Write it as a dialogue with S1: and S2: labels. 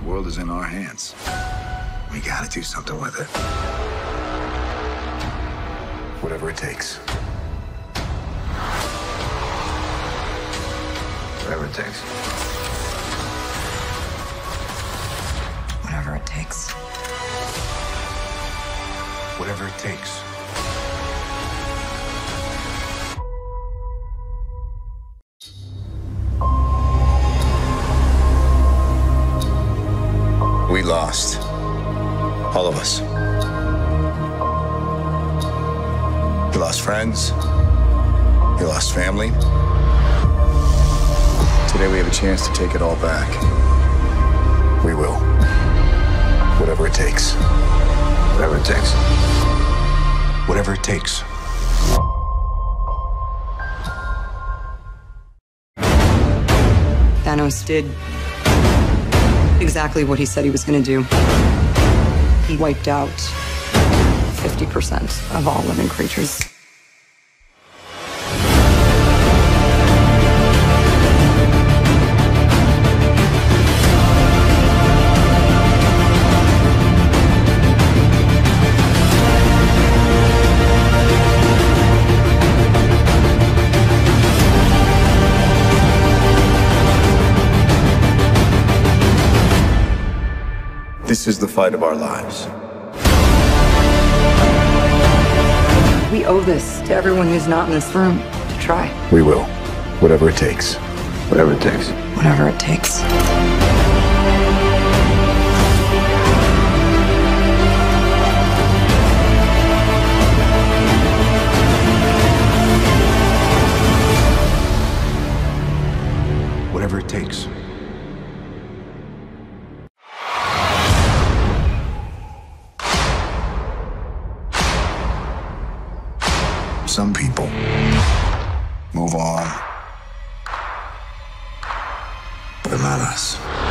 S1: The world is in our hands. We gotta do something with it. Whatever it takes. Whatever it takes.
S2: Whatever it takes.
S1: Whatever it takes. We lost. All of us. We lost friends. We lost family. Today we have a chance to take it all back. We will. Whatever it takes. Whatever it takes. Whatever it takes.
S2: Thanos did exactly what he said he was going to do. He wiped out 50% of all living creatures.
S1: This is the fight of our lives.
S2: We owe this to everyone who's not in this room to try.
S1: We will. Whatever it takes. Whatever it takes.
S2: Whatever it takes.
S1: Whatever it takes. Some people move on, but not us.